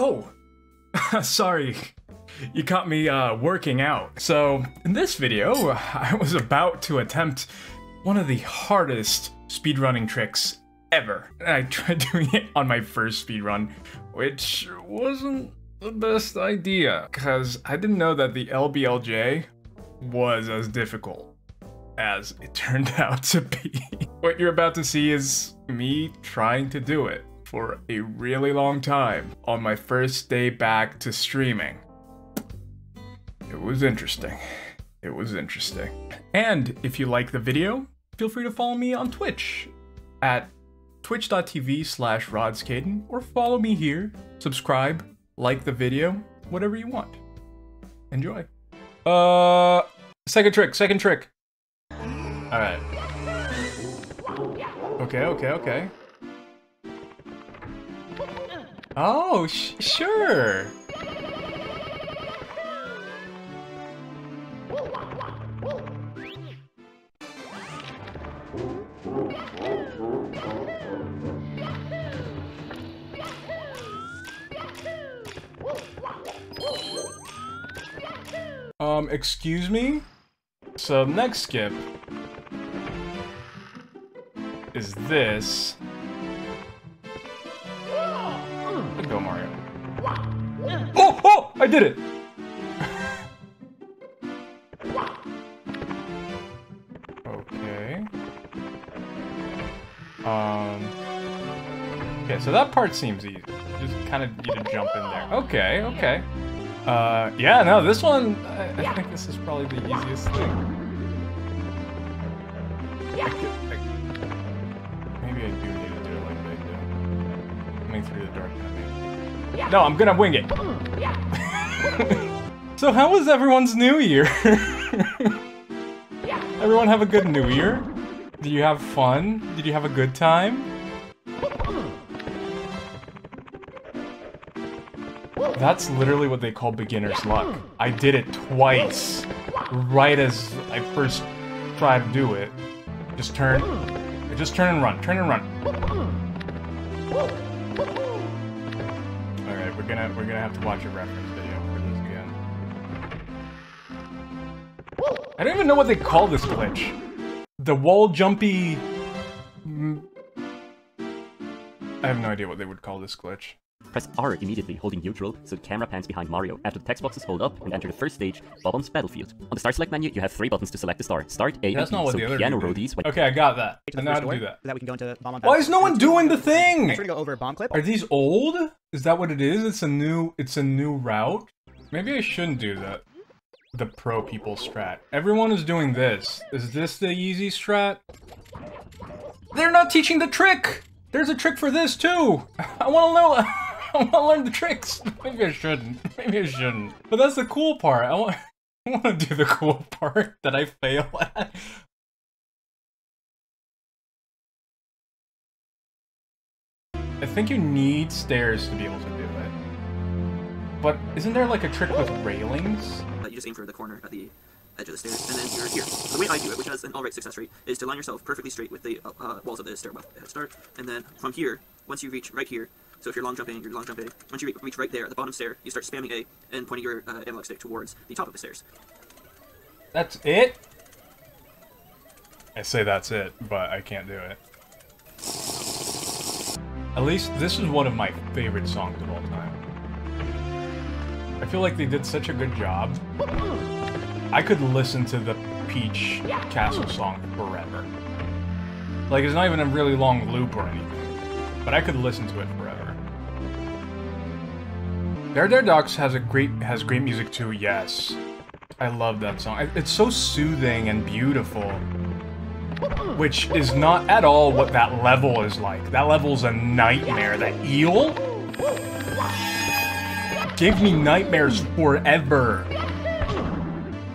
Oh, sorry. You caught me uh, working out. So, in this video, I was about to attempt one of the hardest speedrunning tricks ever. And I tried doing it on my first speedrun, which wasn't the best idea, because I didn't know that the LBLJ was as difficult as it turned out to be. what you're about to see is me trying to do it for a really long time on my first day back to streaming. It was interesting. It was interesting. And if you like the video, feel free to follow me on Twitch at twitch.tv slash rodskaden or follow me here, subscribe, like the video, whatever you want. Enjoy. Uh, second trick, second trick. Alright. Okay, okay, okay. Oh, sure. Um, excuse me? So next skip is this. Go, Mario. Oh, oh, I did it! okay. Um. Okay, so that part seems easy. Just kind of need to jump in there. Okay, okay. Uh, yeah, no, this one, I, I think this is probably the easiest thing. No, I'm gonna wing it. so how was everyone's new year? Everyone have a good new year? Did you have fun? Did you have a good time? That's literally what they call beginner's luck. I did it twice. Right as I first tried to do it. Just turn. Just turn and run. Turn and run. Gonna we're gonna have to watch a reference video for this again. I don't even know what they call this glitch. The wall jumpy... I have no idea what they would call this glitch. Press R immediately, holding neutral, so the camera pans behind Mario. After the text boxes, hold up and enter the first stage, Bob-omb's Battlefield. On the Star Select menu, you have three buttons to select the star. Start, A, That's and not what so the other piano roadies Okay, I got that. I know how to do that. so that we can go into bomb on Why is no one doing the thing? Make sure to go over bomb clip. Are these old? Is that what it is? It's a new it's a new route? Maybe I shouldn't do that. The pro people strat. Everyone is doing this. Is this the easy strat? They're not teaching the trick! There's a trick for this too! I wanna know I wanna learn the tricks! Maybe I shouldn't. Maybe I shouldn't. But that's the cool part. I want I wanna do the cool part that I fail at. I think you need stairs to be able to do it. But isn't there like a trick with railings? Uh, you just aim for the corner at the edge of the stairs, and then you're here. The way I do it, which has an alright success rate, is to line yourself perfectly straight with the uh, uh, walls of the stairwell at start, and then from here, once you reach right here, so if you're long jumping, you're long jumping, once you reach right there at the bottom stair, you start spamming A and pointing your uh, analog stick towards the top of the stairs. That's it? I say that's it, but I can't do it. At least this is one of my favorite songs of all time. I feel like they did such a good job. I could listen to the Peach Castle song forever. Like, it's not even a really long loop or anything, but I could listen to it forever. Dire Dire Docks has a great has great music too. Yes, I love that song. It's so soothing and beautiful, which is not at all what that level is like. That level's a nightmare. That eel gave me nightmares forever.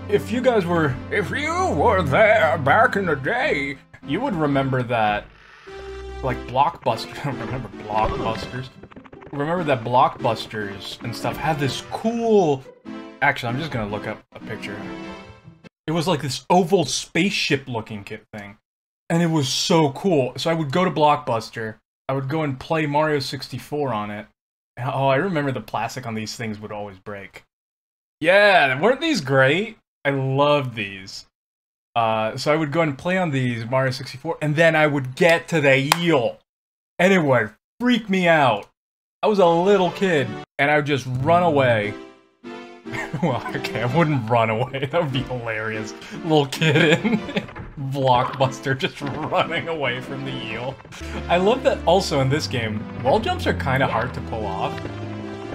If you guys were, if you were there back in the day, you would remember that, like Blockbuster. remember Blockbusters? Remember that Blockbusters and stuff had this cool. Actually, I'm just gonna look up a picture. It was like this oval spaceship looking kit thing. And it was so cool. So I would go to Blockbuster, I would go and play Mario 64 on it, Oh, I remember the plastic on these things would always break. Yeah, weren't these great? I loved these. Uh, so I would go and play on these Mario 64, and then I would get to the eel, and it would freak me out. I was a little kid, and I would just run away. well, okay, I wouldn't run away. That would be hilarious. Little kid in Blockbuster just running away from the eel. I love that also in this game, wall jumps are kind of hard to pull off.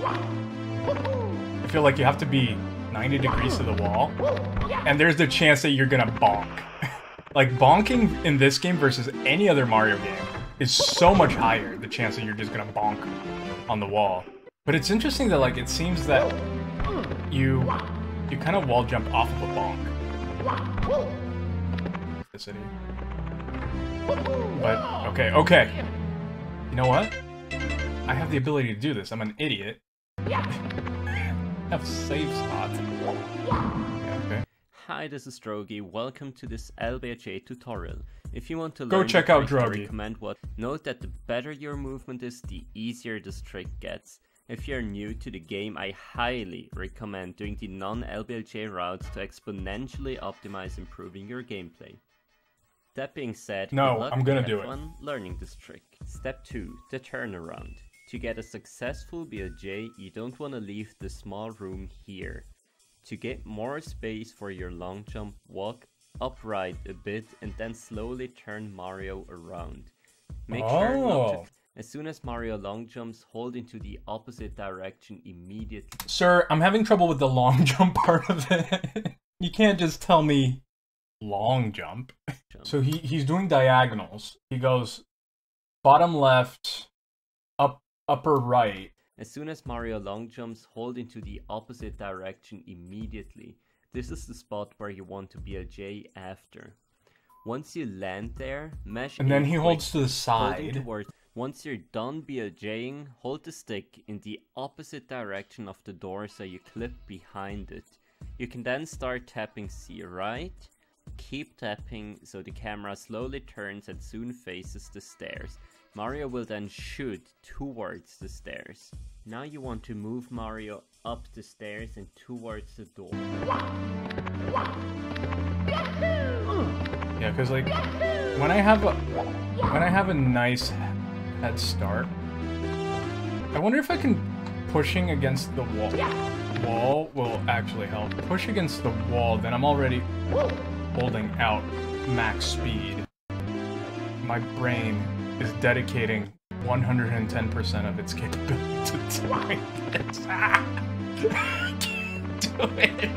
I feel like you have to be 90 degrees to the wall, and there's the chance that you're gonna bonk. like, bonking in this game versus any other Mario game is so much higher, the chance that you're just gonna bonk on the wall. But it's interesting that, like, it seems that you you kind of wall jump off of a bonk. The city. But, okay, okay. You know what? I have the ability to do this. I'm an idiot. have save spots. Okay. Hi, this is Drogi. Welcome to this LBHA tutorial. If you want to Go check out Drogi. recommend what. Note that the better your movement is, the easier this trick gets. If you're new to the game, I highly recommend doing the non-LBLJ routes to exponentially optimize improving your gameplay. That being said, No, I'm gonna do it. learning this trick. Step 2, the turnaround. To get a successful BLJ, you don't want to leave the small room here. To get more space for your long jump, walk upright a bit and then slowly turn Mario around. Make sure not Oh. to... As soon as Mario long jumps, hold into the opposite direction immediately. Sir, I'm having trouble with the long jump part of it. you can't just tell me long jump. Jump. So he, he's doing diagonals. He goes bottom left, up upper right. As soon as Mario long jumps, hold into the opposite direction immediately. This is the spot where you want to be a J after. Once you land there, mesh And then he holds to the side. towards- Once you're done BLJing, hold the stick in the opposite direction of the door so you clip behind it. You can then start tapping C right. Keep tapping so the camera slowly turns and soon faces the stairs. Mario will then shoot towards the stairs. Now you want to move Mario up the stairs and towards the door. Yeah, because like when I have a when I have a nice head start, I wonder if I can pushing against the wall wall will actually help. Push against the wall, then I'm already holding out max speed. My brain is dedicating 110% of its capability to doing this. Ah! I can't do it.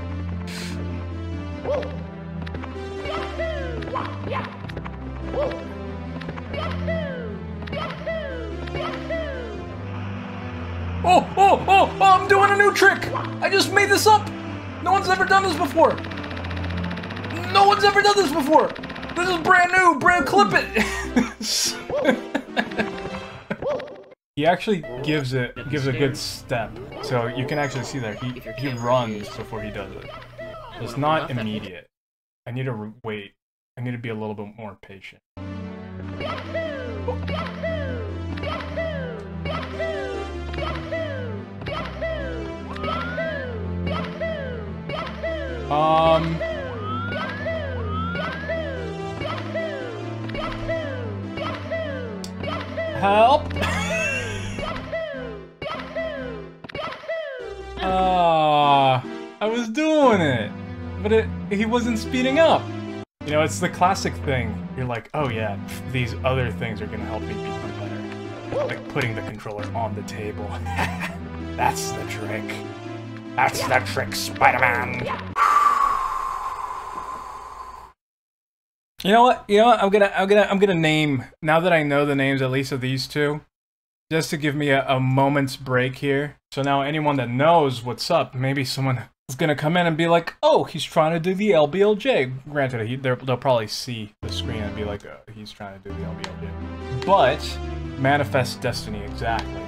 Oh, oh, oh, oh, I'm doing a new trick! I just made this up! No one's ever done this before! No one's ever done this before! This is brand new, brand clip it! he actually gives it gives a good step. So you can actually see there, he, he runs before he does it. It's not immediate. I need to wait. I need to be a little bit more patient. Um. Help! Ah, I was doing it, but it he wasn't speeding up. You know, it's the classic thing. You're like, oh yeah, these other things are gonna help me become better. Like putting the controller on the table. That's the trick. That's the trick, Spider-Man. You know what? You know what? I'm gonna, I'm gonna, I'm gonna name. Now that I know the names, at least of these two, just to give me a, a moment's break here. So now anyone that knows what's up, maybe someone is gonna come in and be like, "Oh, he's trying to do the LBLJ." Granted, he, they'll probably see the screen and be like, oh, "He's trying to do the LBLJ," but manifest destiny exactly.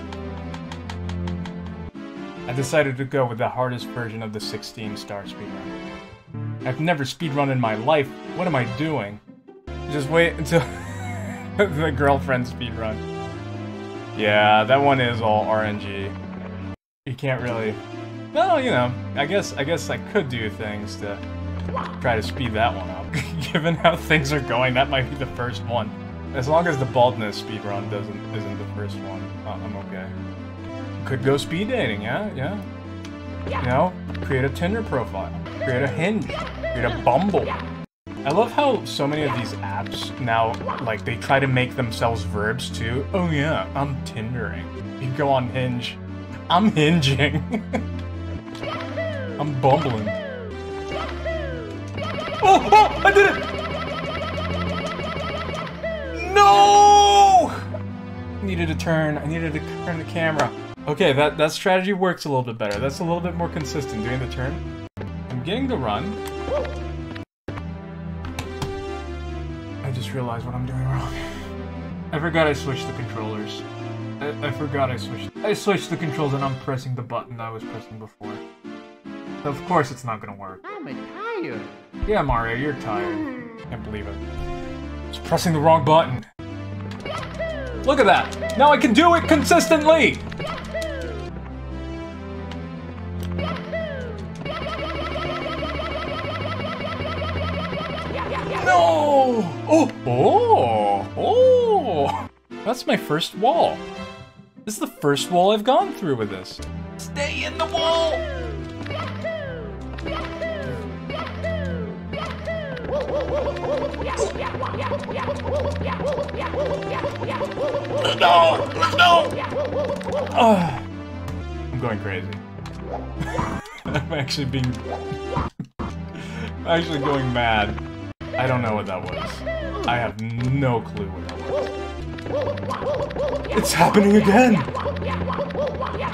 I decided to go with the hardest version of the 16 star speedrun. I've never speedrun in my life. What am I doing? Just wait until the girlfriend speedrun. Yeah, that one is all RNG. you can't really. No, you know, I guess I guess I could do things to try to speed that one up. Given how things are going, that might be the first one. As long as the baldness speedrun doesn't isn't the first one, uh, I'm okay. Could go speed dating, yeah, yeah. You know, create a Tinder profile, create a Hinge, create a Bumble. I love how so many of these apps now, like, they try to make themselves verbs too. Oh yeah, I'm Tindering. You go on Hinge. I'm hinging. I'm bumbling. Oh, oh, I did it! No! Needed to turn. I needed to turn the camera. Okay, that, that strategy works a little bit better. That's a little bit more consistent, doing the turn. I'm getting the run. I just realized what I'm doing wrong. I forgot I switched the controllers. I, I forgot I switched. I switched the controls and I'm pressing the button I was pressing before. So of course it's not gonna work. I'm tired. Yeah, Mario, you're tired. Can't believe it. Just pressing the wrong button. Look at that! Now I can do it consistently! Oh! Oh! Oh! That's my first wall. This is the first wall I've gone through with this. Stay in the wall! No! No! Ugh. I'm going crazy. I'm actually being... I'm actually going mad. I don't know what that was. I have no clue what that was. It's happening again!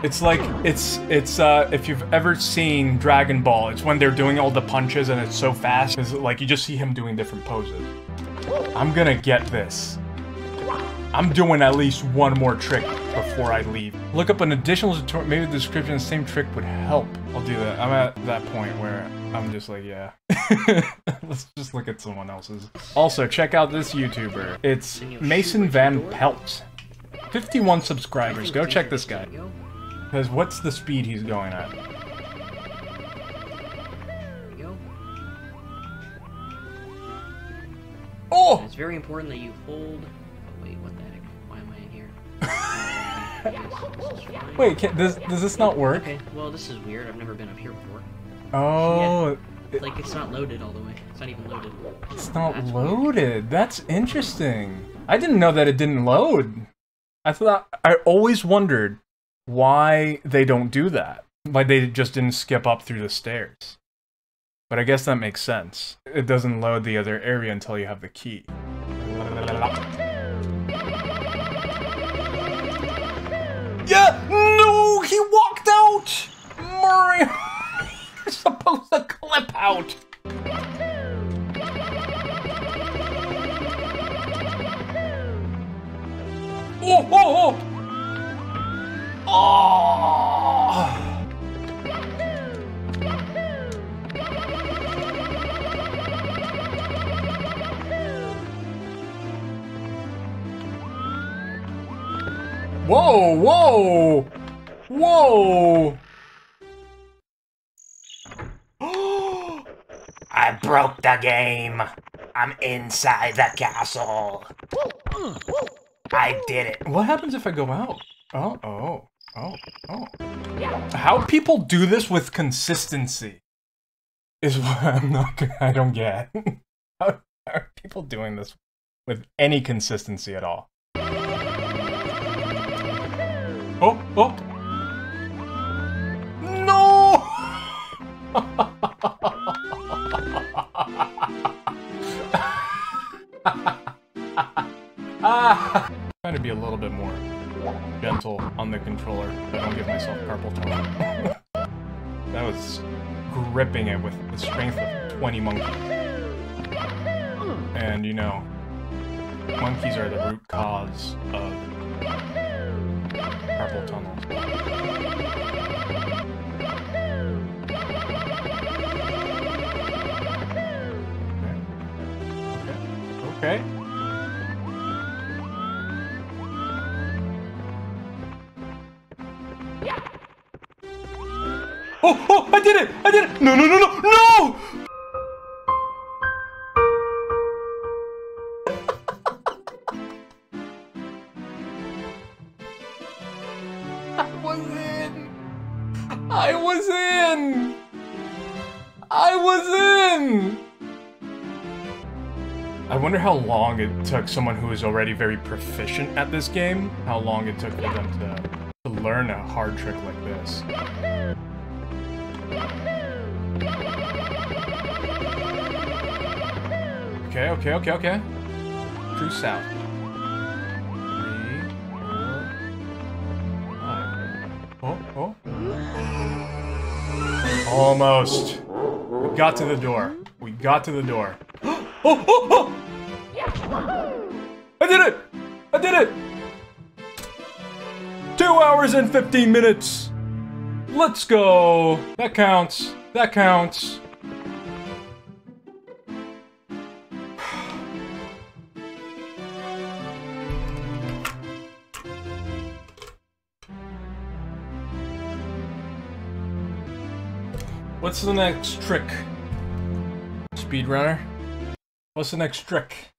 It's like, it's, it's, uh, if you've ever seen Dragon Ball, it's when they're doing all the punches and it's so fast, it's like you just see him doing different poses. I'm gonna get this. I'm doing at least one more trick before I leave. Look up an additional tutorial, maybe the description of the same trick would help. I'll do that. I'm at that point where I'm just like, yeah. Let's just look at someone else's. Also, check out this YouTuber. It's Mason Van Pelt. 51 subscribers. Go check this guy. Because what's the speed he's going at? Oh! It's very important that you hold. Oh, wait, what Wait, can, does, does this not work? Okay, well, this is weird. I've never been up here before. Oh, Like, it's not loaded all the way. It's not even loaded. it's not That's weird. loaded. That's interesting. I didn't know that it didn't load. I thought I always wondered why they don't do that. Why they just didn't skip up through the stairs. But I guess that makes sense. It doesn't load the other area until you have the key. You're supposed to clip out! Oh! Oh! Oh! Oh! Whoa! Whoa! Whoa! The game. I'm inside the castle. I did it. What happens if I go out? Oh, oh, oh, oh. How people do this with consistency is what I'm not. g- I don't get. How are people doing this with any consistency at all? Oh, oh. No! Trying to be a little bit more gentle on the controller. I don't give myself carpal tunnel. that was gripping it with the strength of 20 monkeys. And you know, monkeys are the root cause of carpal tunnel. Okay. Oh, oh, I did it! I did it! No, no, no, no, no! I was in! I was in! I was in! I wonder how long it took someone who is already very proficient at this game, how long it took for them to, to learn a hard trick like this. Okay, okay, okay, okay. True south. Oh, oh. Almost. We got to the door. We got to the door. Oh, oh, oh! I did it! I did it! Two hours and 15 minutes! Let's go! That counts. That counts. What's the next trick? Speedrunner? What's the next trick?